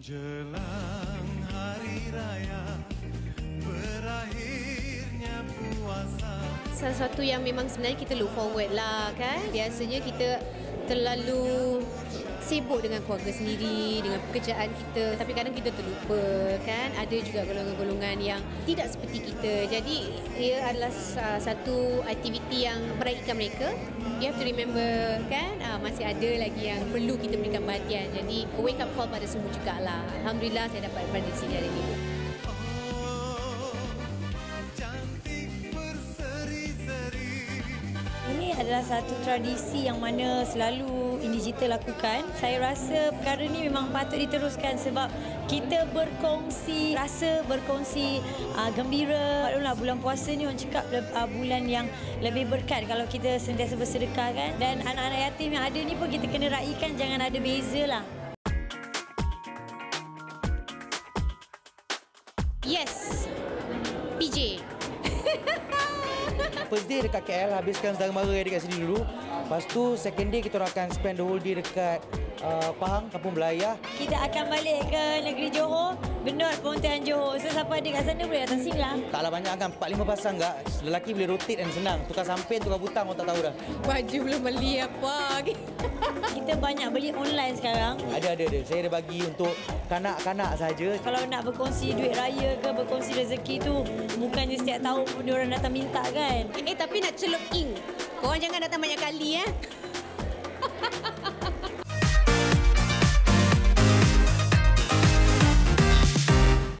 Menjelang hari raya Berakhirnya puasa yang memang sebenarnya kita look forward lah kan. Biasanya kita terlalu sibuk dengan keluarga sendiri, dengan pekerjaan kita. Tapi kadang kita terlupa kan. Ada juga golongan-golongan yang tidak seperti kita. Jadi ia adalah sa- satu aktiviti yang meraihkan mereka. You have to remember kan uh, masih ada lagi yang perlu kita berikan perhatian. Jadi wake up call pada semua jugalah. Alhamdulillah saya dapat berada di sini hari ini. Adalah satu tradisi yang mana selalu Indigital lakukan. Saya rasa perkara ini memang patut diteruskan sebab kita berkongsi rasa, berkongsi uh, gembira. Maklumlah bulan puasa ni orang cakap uh, bulan yang lebih berkat kalau kita sentiasa bersedekah kan. Dan anak-anak yatim yang ada ni pun kita kena raikan jangan ada beza lah. Yes. PJ. First day dekat KL habiskan saudara mara yang dekat sini dulu. Lepas tu second day kita orang akan spend the whole day dekat uh, Pahang, Kampung Belayah. Kita akan balik ke negeri Johor, Benut Pontian Johor. So siapa ada kat sana boleh datang sini lah. Taklah banyak kan, 4-5 pasang enggak. Lelaki boleh rotate dan senang. Tukar samping, tukar butang, orang tak tahu dah. Baju belum beli apa. Kita banyak beli online sekarang. Ada, ada, ada. Saya ada bagi untuk kanak-kanak saja. Kalau nak berkongsi duit raya ke berkongsi rezeki tu bukannya setiap tahun pun orang datang minta kan. Eh tapi nak celup ink. Korang jangan datang banyak kali eh.